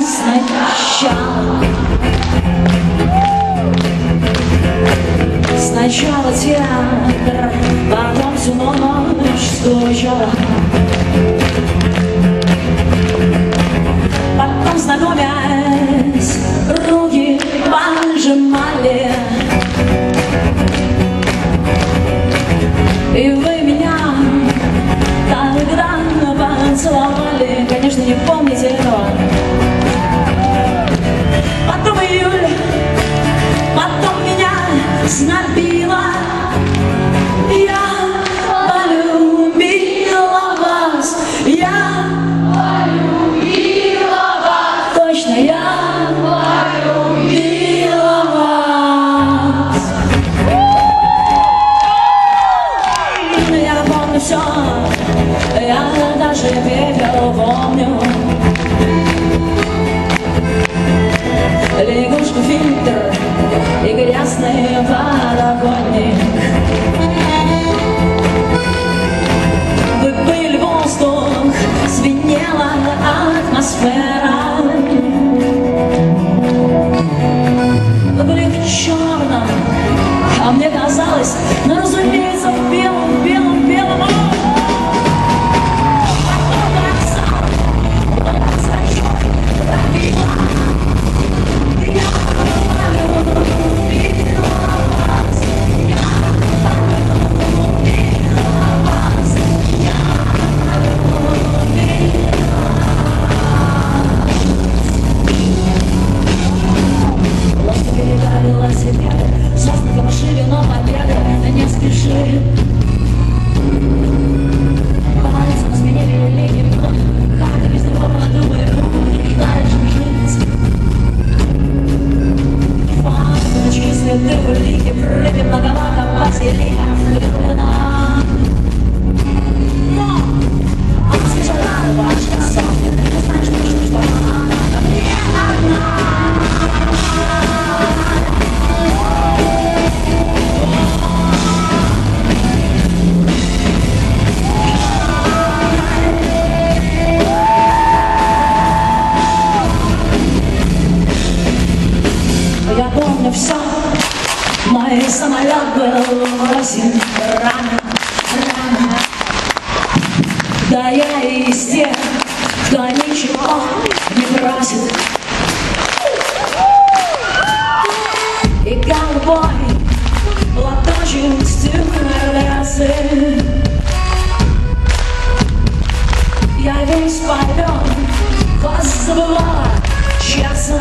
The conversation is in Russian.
сначала. Сначала театр, Фанточки, следы улики Прыгай многовато поселия влюблена Но Ты помню все, мой самолет был бросен рано, рано. Да я из тех, кто ничего не просит. И голубой платочек стюардессы. Я весь пойдем, вас забыла, честно.